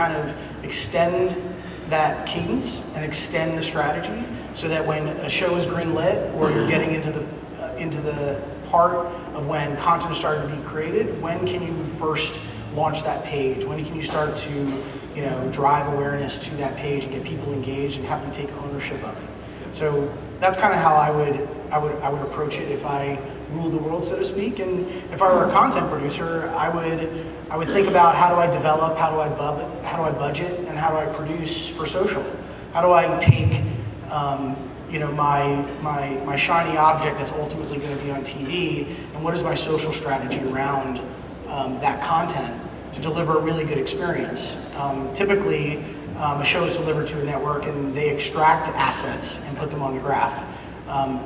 kind of extend that cadence and extend the strategy so that when a show is greenlit or you're getting into the uh, into the part of when content is starting to be created, when can you first launch that page? When can you start to you know drive awareness to that page and get people engaged and have them take ownership of it? So that's kind of how I would I would I would approach it if I ruled the world, so to speak. And if I were a content producer, I would I would think about how do I develop, how do I bub, how do I budget, and how do I produce for social? How do I take um, you know my my my shiny object that's ultimately going to be on TV, and what is my social strategy around um, that content to deliver a really good experience? Um, typically. Um, a show is delivered to a network and they extract assets and put them on the graph. Um,